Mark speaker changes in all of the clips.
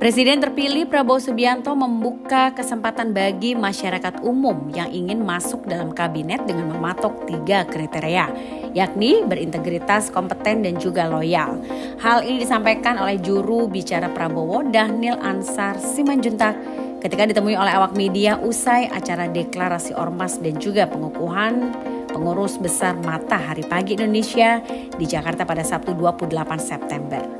Speaker 1: Presiden terpilih Prabowo Subianto membuka kesempatan bagi masyarakat umum yang ingin masuk dalam kabinet dengan mematok tiga kriteria, yakni berintegritas, kompeten, dan juga loyal. Hal ini disampaikan oleh juru bicara Prabowo, Daniel Ansar Simanjuntak, ketika ditemui oleh awak media usai acara deklarasi ormas dan juga pengukuhan pengurus besar Matahari Pagi Indonesia di Jakarta pada Sabtu 28 September.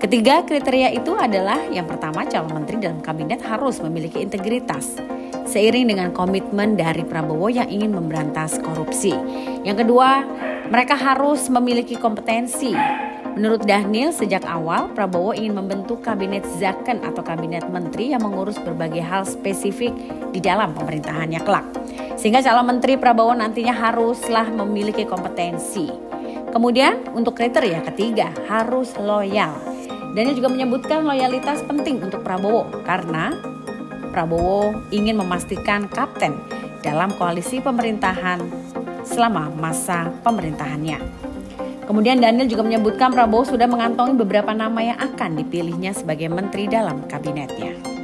Speaker 1: Ketiga kriteria itu adalah yang pertama calon menteri dalam kabinet harus memiliki integritas seiring dengan komitmen dari Prabowo yang ingin memberantas korupsi. Yang kedua, mereka harus memiliki kompetensi. Menurut Daniel, sejak awal Prabowo ingin membentuk kabinet zaken atau kabinet menteri yang mengurus berbagai hal spesifik di dalam pemerintahannya kelak. Sehingga calon menteri Prabowo nantinya haruslah memiliki kompetensi. Kemudian untuk kriteria ketiga harus loyal. Daniel juga menyebutkan loyalitas penting untuk Prabowo karena Prabowo ingin memastikan kapten dalam koalisi pemerintahan selama masa pemerintahannya. Kemudian Daniel juga menyebutkan Prabowo sudah mengantongi beberapa nama yang akan dipilihnya sebagai menteri dalam kabinetnya.